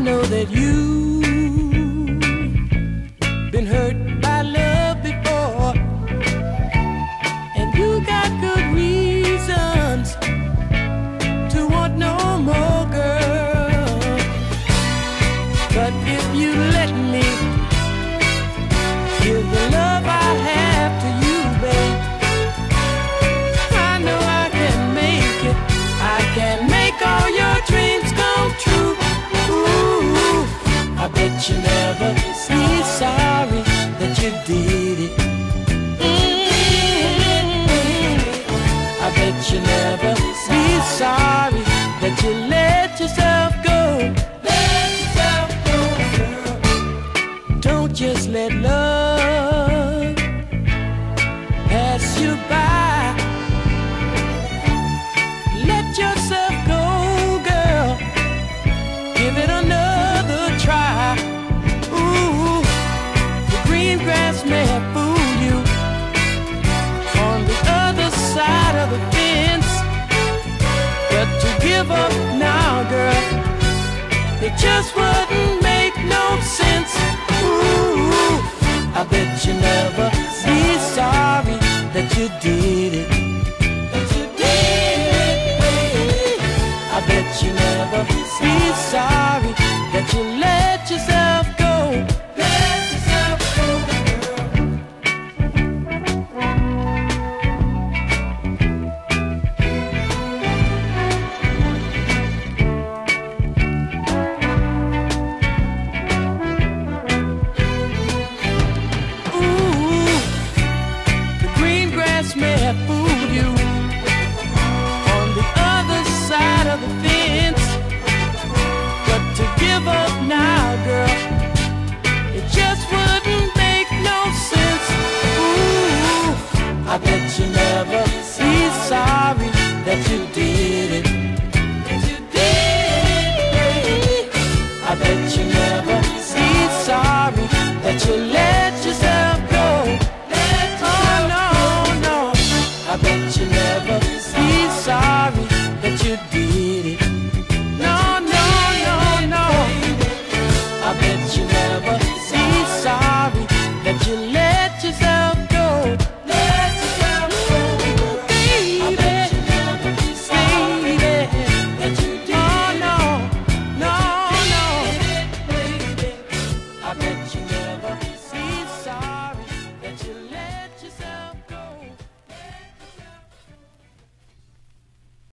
know that you let yourself go. Let yourself go, girl. Don't just let love pass you by. Let yourself she never